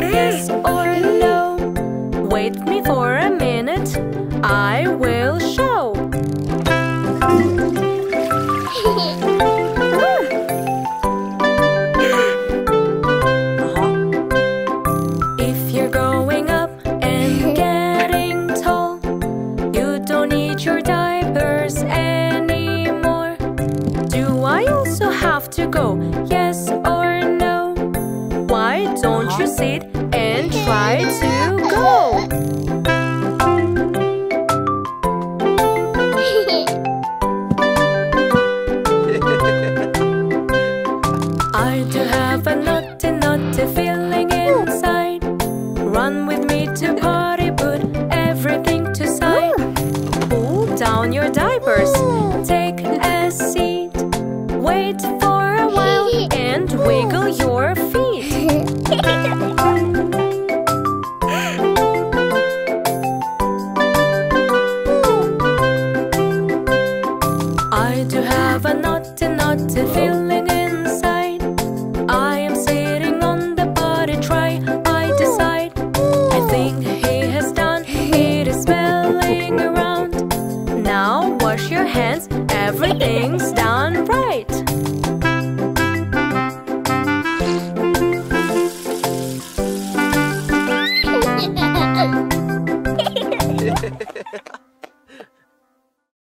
Yes or no? Wait me for a minute, I will show. If you're growing up and getting tall, you don't need your diapers anymore. Do I also have to go? Yes down your diapers, take a seat. Wait for a while and wiggle your is